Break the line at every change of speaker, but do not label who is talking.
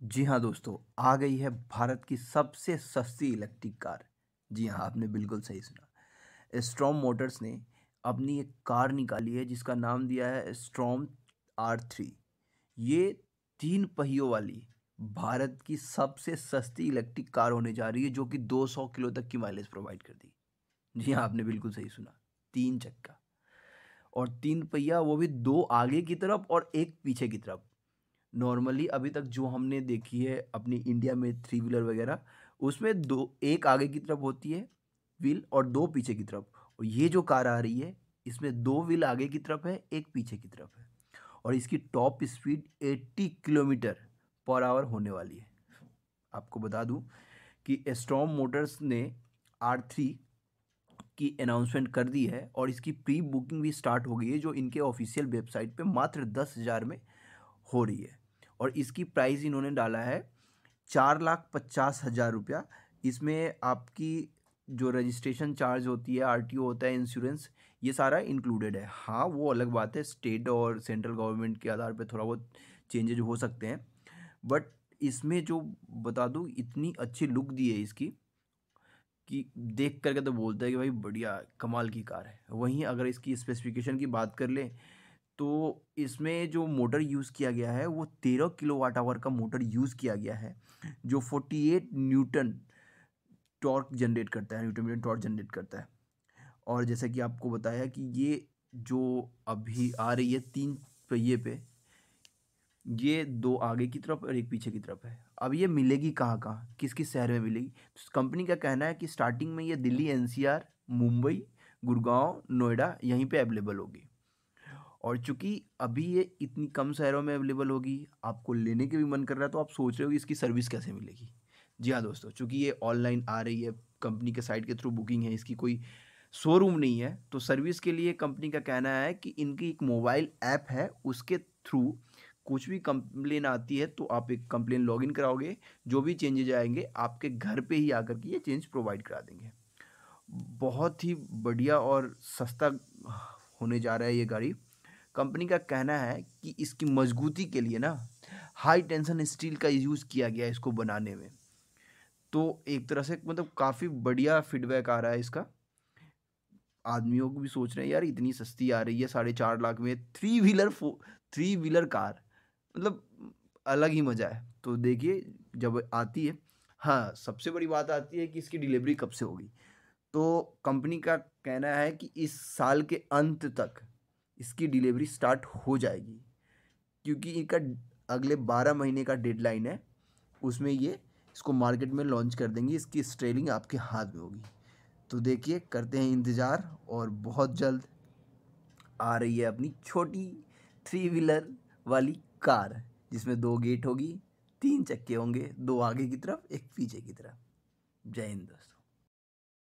जी हाँ दोस्तों, आ गई है भारत की सबसे सस्ती इलेक्ट्रिक कार। जी हाँ आपने बिल्कुल सही सुना। स्ट्रॉम मोटर्स ने अपनी एक कार निकाली है जिसका नाम दिया है स्ट्रॉम आर थ्री ये तीन पहियों वाली भारत की सबसे सस्ती इलेक्ट्रिक कार होने जा रही है जो कि 200 किलो तक की माइलेज प्रोवाइड कर दी। जी हाँ आपने बिल्कुल सही सुना। तीन चक्का। और तीन पहिया, वो भी दो आगे की तरफ़ और एक पीछे की तरफ़। नॉर्मली अभी तक जो हमने देखी है अपनी इंडिया में थ्री व्हीलर वगैरह, उसमें दो, एक आगे की तरफ़ होती है व्हील और दो पीछे की तरफ़। और ये जो कार आ रही है, इसमें दो व्हील आगे की तरफ़ है, एक पीछे की तरफ़ है। और इसकी top speed 80 kilometre per hour होने वाली है। आपको बता दूँ कि एस्ट्रॉम मोटर्स ने आर थ्री की अनाउंसमेंट कर दी है और इसकी प्री बुकिंग भी स्टार्ट हो गई है, जो इनके ऑफिशियल वेबसाइट पे मात्र दस हज़ार में हो रही है। और इसकी प्राइस इन्होंने डाला है चार लाख पचास हज़ार रुपया। इसमें आपकी जो रजिस्ट्रेशन चार्ज होती है आरटीओ होता है इंश्योरेंस ये सारा इंक्लूडेड है। हाँ वो अलग बात है स्टेट और सेंट्रल गवर्नमेंट के आधार पे थोड़ा बहुत चेंजेज हो सकते हैं। बट इसमें जो बता दूँ, इतनी अच्छी लुक दी है इसकी कि देख करके तो बोलता है कि भाई बढ़िया, कमाल की कार है। वहीं अगर इसकी स्पेसिफिकेशन की बात कर लें तो इसमें जो मोटर यूज़ किया गया है, वो तेरह किलो वाट आवर का मोटर यूज़ किया गया है, जो forty eight newton torque generate करता है, न्यूटन मीटर टॉर्क जनरेट करता है। और जैसा कि आपको बताया कि ये जो अभी आ रही है तीन पहिए पे, ये दो आगे की तरफ़ और एक पीछे की तरफ़ है। अब ये मिलेगी कहाँ कहाँ? किस किस शहर में मिलेगी? तो कंपनी का कहना है कि स्टार्टिंग में ये दिल्ली, एनसीआर, मुंबई, गुड़गांव, नोएडा, यहीं पे अवेलेबल होगी। और चूँकि अभी ये इतनी कम शहरों में अवेलेबल होगी, आपको लेने के भी मन कर रहा है तो आप सोच रहे हो कि इसकी सर्विस कैसे मिलेगी? जी हाँ दोस्तों, चूँकि ये ऑनलाइन आ रही है कंपनी के साइट के थ्रू बुकिंग है, इसकी कोई शोरूम नहीं है तो सर्विस के लिए कंपनी का कहना है कि इनकी एक मोबाइल ऐप है, उसके थ्रू कुछ भी कंप्लेन आती है तो आप एक कंप्लेन लॉगिन कराओगे, जो भी चेंजेज आएँगे, आपके घर पे ही आकर के ये चेंज प्रोवाइड करा देंगे। बहुत ही बढ़िया और सस्ता होने जा रहा है ये गाड़ी। कंपनी का कहना है कि इसकी मजबूती के लिए ना हाई टेंशन स्टील का यूज़ किया गया इसको बनाने में। तो एक तरह से मतलब काफ़ी बढ़िया फीडबैक आ रहा है इसका। आदमियों को भी सोच रहे हैं, यार, इतनी सस्ती आ रही है, साढ़े चार लाख में three wheeler for three wheeler car मतलब अलग ही मज़ा है। तो देखिए, जब आती है हाँ सबसे बड़ी बात आती है कि इसकी डिलीवरी कब से होगी। तो कंपनी का कहना है कि इस साल के अंत तक इसकी डिलीवरी स्टार्ट हो जाएगी, क्योंकि इनका अगले बारह महीने का डेडलाइन है, उसमें ये इसको मार्केट में लॉन्च कर देंगे, इसकी स्ट्रेलिंग आपके हाथ में होगी। तो देखिए, करते हैं इंतज़ार और बहुत जल्द आ रही है अपनी छोटी थ्री व्हीलर वाली कार, जिसमें दो गेट होगी, तीन चक्के होंगे, दो आगे की तरफ़, एक पीछे की तरफ़। जय हिंद दोस्तों।